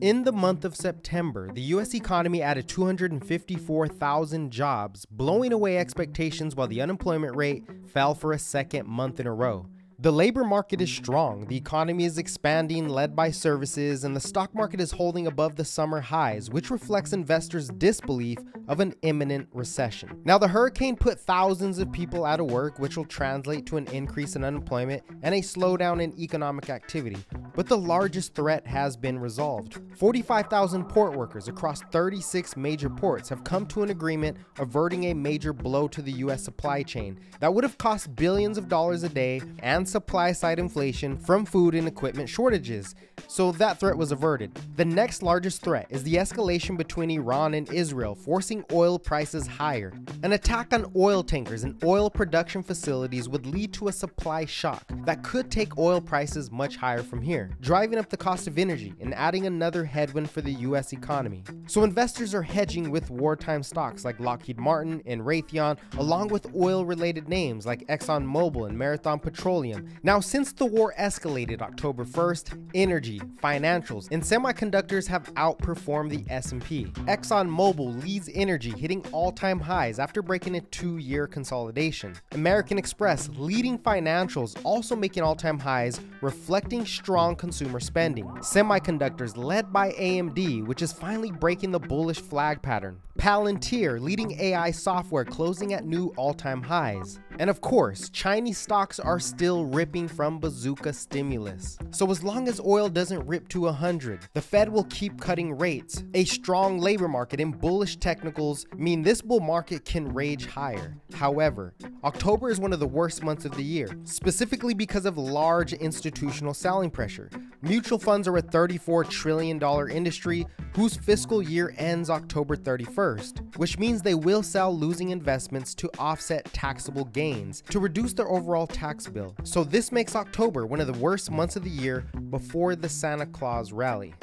In the month of September, the US economy added 254,000 jobs, blowing away expectations while the unemployment rate fell for a second month in a row. The labor market is strong, the economy is expanding, led by services, and the stock market is holding above the summer highs, which reflects investors' disbelief of an imminent recession. Now, the hurricane put thousands of people out of work, which will translate to an increase in unemployment and a slowdown in economic activity. But the largest threat has been resolved. 45,000 port workers across 36 major ports have come to an agreement averting a major blow to the US supply chain that would have cost billions of dollars a day and supply side inflation from food and equipment shortages. So that threat was averted. The next largest threat is the escalation between Iran and Israel, forcing oil prices higher. An attack on oil tankers and oil production facilities would lead to a supply shock that could take oil prices much higher from here driving up the cost of energy and adding another headwind for the US economy. So investors are hedging with wartime stocks like Lockheed Martin and Raytheon, along with oil related names like ExxonMobil and Marathon Petroleum. Now, since the war escalated October 1st, energy, financials, and semiconductors have outperformed the S&P. ExxonMobil leads energy, hitting all-time highs after breaking a two-year consolidation. American Express leading financials also making all-time highs, reflecting strong consumer spending. Semiconductors led by AMD, which is finally breaking the bullish flag pattern. Palantir, leading AI software, closing at new all time highs. And of course, Chinese stocks are still ripping from bazooka stimulus. So as long as oil doesn't rip to 100, the Fed will keep cutting rates. A strong labor market and bullish technicals mean this bull market can rage higher. However, October is one of the worst months of the year, specifically because of large institutional selling pressure. Mutual funds are a $34 trillion industry whose fiscal year ends October 31st, which means they will sell losing investments to offset taxable gains to reduce their overall tax bill. So this makes October one of the worst months of the year before the Santa Claus rally.